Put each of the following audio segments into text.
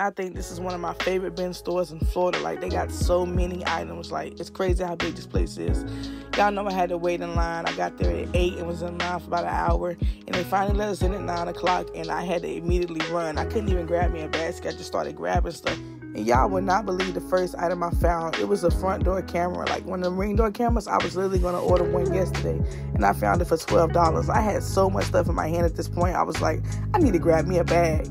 I think this is one of my favorite bin stores in Florida. Like they got so many items. Like it's crazy how big this place is. Y'all know I had to wait in line. I got there at eight and was in line for about an hour. And they finally let us in at nine o'clock and I had to immediately run. I couldn't even grab me a basket. I just started grabbing stuff. And y'all would not believe the first item I found. It was a front door camera. Like one of the ring door cameras, I was literally gonna order one yesterday. And I found it for twelve dollars. I had so much stuff in my hand at this point. I was like, I need to grab me a bag.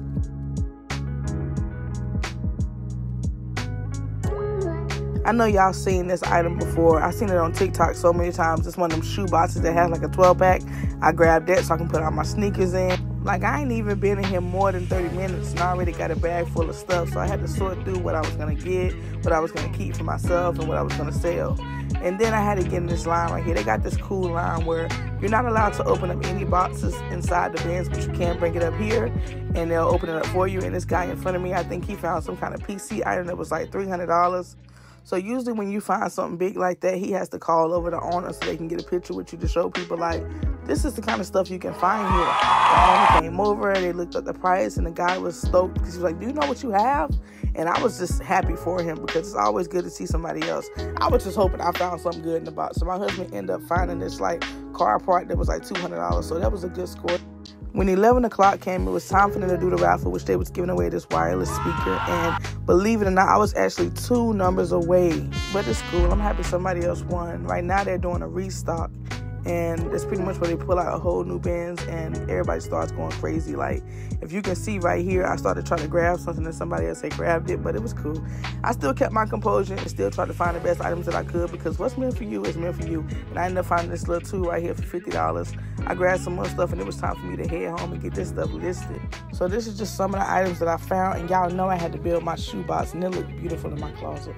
I know y'all seen this item before. I seen it on TikTok so many times. It's one of them shoe boxes that has like a 12 pack. I grabbed that so I can put all my sneakers in. Like I ain't even been in here more than 30 minutes and I already got a bag full of stuff. So I had to sort through what I was gonna get, what I was gonna keep for myself, and what I was gonna sell. And then I had to get in this line right here. They got this cool line where you're not allowed to open up any boxes inside the bins, but you can bring it up here and they'll open it up for you. And this guy in front of me, I think he found some kind of PC item that was like $300. So usually when you find something big like that, he has to call over the owner so they can get a picture with you to show people like this is the kind of stuff you can find here. The owner came over, they looked at the price, and the guy was stoked because he was like, "Do you know what you have?" And I was just happy for him because it's always good to see somebody else. I was just hoping I found something good in the box. So my husband ended up finding this like car part that was like two hundred dollars. So that was a good score. When 11 o'clock came, it was time for them to do the raffle, which they was giving away this wireless speaker. And believe it or not, I was actually two numbers away. But it's cool. I'm happy somebody else won. Right now, they're doing a restock and that's pretty much where they pull out a whole new bins and everybody starts going crazy. Like if you can see right here i started trying to grab something and somebody else had grabbed it but it was cool. I still kept my composure and still tried to find the best items that i could because what's meant for you is meant for you. And i ended up finding this little tool right here for $50 i grabbed some more stuff and it was time for me to head home and get this stuff listed. So this is just some of the items that i found and y'all know i had to build my shoebox and it looked beautiful in my closet